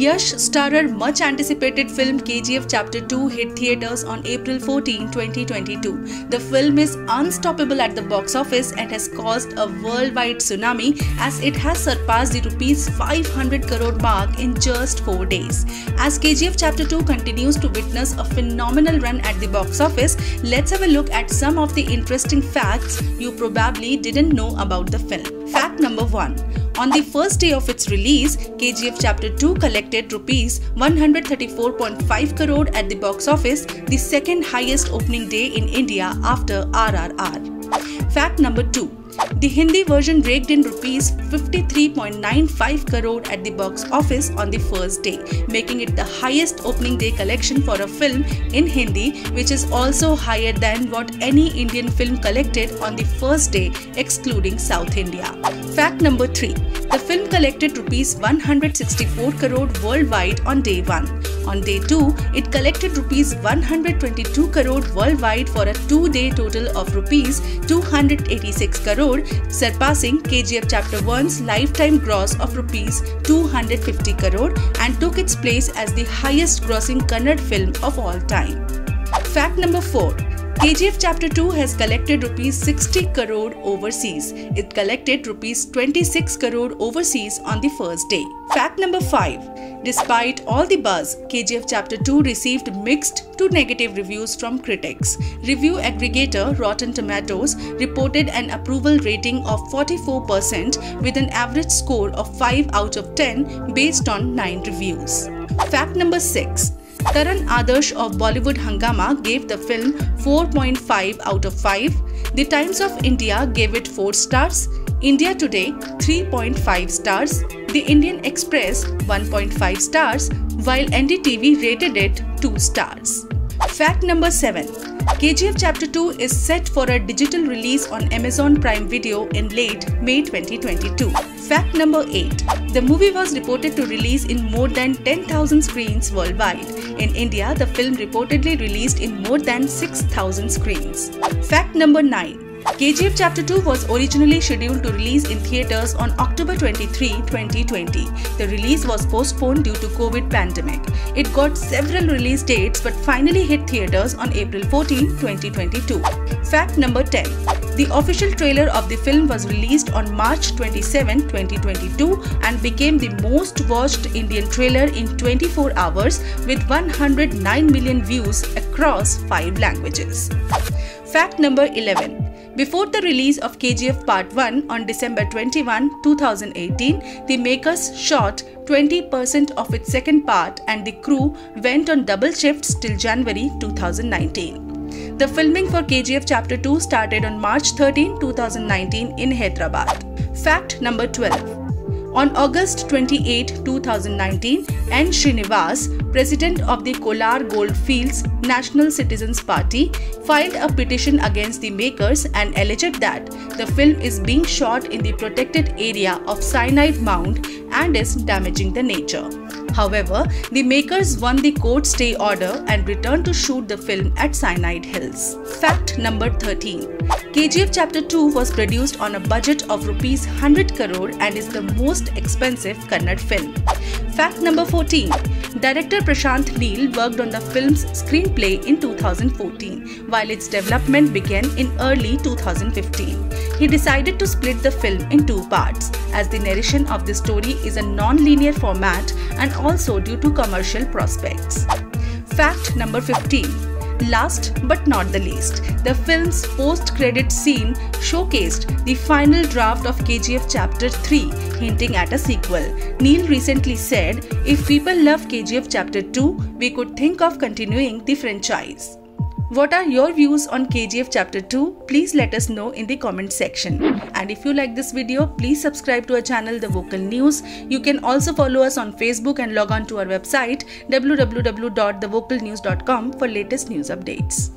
Yash starrer much anticipated film KGF Chapter 2 hit theaters on April 14, 2022. The film is unstoppable at the box office and has caused a worldwide tsunami as it has surpassed the rupees 500 crore mark in just 4 days. As KGF Chapter 2 continues to witness a phenomenal run at the box office, let's have a look at some of the interesting facts you probably didn't know about the film. Fact number 1 on the first day of its release, KGF Chapter 2 collected rupees 134.5 crore at the box office, the second highest opening day in India after RRR. Fact number 2 the Hindi version raked in rupees 53.95 crore at the box office on the first day, making it the highest opening day collection for a film in Hindi, which is also higher than what any Indian film collected on the first day, excluding South India. Fact number 3. The film collected rupees 164 crore worldwide on day 1. On day 2, it collected rupees 122 crore worldwide for a two-day total of rupees 286 crore, surpassing KGF Chapter 1's lifetime gross of rupees 250 crore and took its place as the highest grossing Kannada film of all time. Fact number 4. KGF Chapter 2 has collected rupees 60 crore overseas. It collected rupees 26 crore overseas on the first day. Fact number 5. Despite all the buzz, KGF Chapter 2 received mixed to negative reviews from critics. Review aggregator Rotten Tomatoes reported an approval rating of 44% with an average score of 5 out of 10 based on 9 reviews. Fact number 6. Taran Adarsh of Bollywood Hungama gave the film 4.5 out of 5. The Times of India gave it 4 stars. India Today 3.5 stars. The Indian Express 1.5 stars, while NDTV rated it 2 stars. Fact number 7. KGF Chapter 2 is set for a digital release on Amazon Prime Video in late May 2022. Fact number 8. The movie was reported to release in more than 10,000 screens worldwide. In India, the film reportedly released in more than 6,000 screens. Fact number 9. KGF Chapter 2 was originally scheduled to release in theaters on October 23, 2020. The release was postponed due to COVID pandemic. It got several release dates but finally hit theaters on April 14, 2022. Fact number 10. The official trailer of the film was released on March 27, 2022 and became the most watched Indian trailer in 24 hours with 109 million views across 5 languages. Fact number 11. Before the release of KGF Part 1 on December 21, 2018, the makers shot 20% of its second part and the crew went on double shifts till January 2019. The filming for KGF Chapter 2 started on March 13, 2019 in Hyderabad. Fact number 12. On August 28, 2019, N. Srinivas, president of the Kolar Goldfields National Citizens Party, filed a petition against the makers and alleged that the film is being shot in the protected area of Cyanide Mound and is damaging the nature. However, the makers won the court stay order and returned to shoot the film at Cyanide Hills. Fact number 13. KGF Chapter 2 was produced on a budget of rupees 100 crore and is the most expensive Kannada film. Fact number 14. Director Prashant Neel worked on the film's screenplay in 2014, while its development began in early 2015. He decided to split the film in two parts, as the narration of the story is a non-linear format and also due to commercial prospects. Fact number 15. Last but not the least, the film's post-credit scene showcased the final draft of KGF Chapter 3, hinting at a sequel. Neel recently said, if people love KGF Chapter 2, we could think of continuing the franchise. What are your views on KGF Chapter 2? Please let us know in the comment section. And if you like this video, please subscribe to our channel The Vocal News. You can also follow us on Facebook and log on to our website www.thevocalnews.com for latest news updates.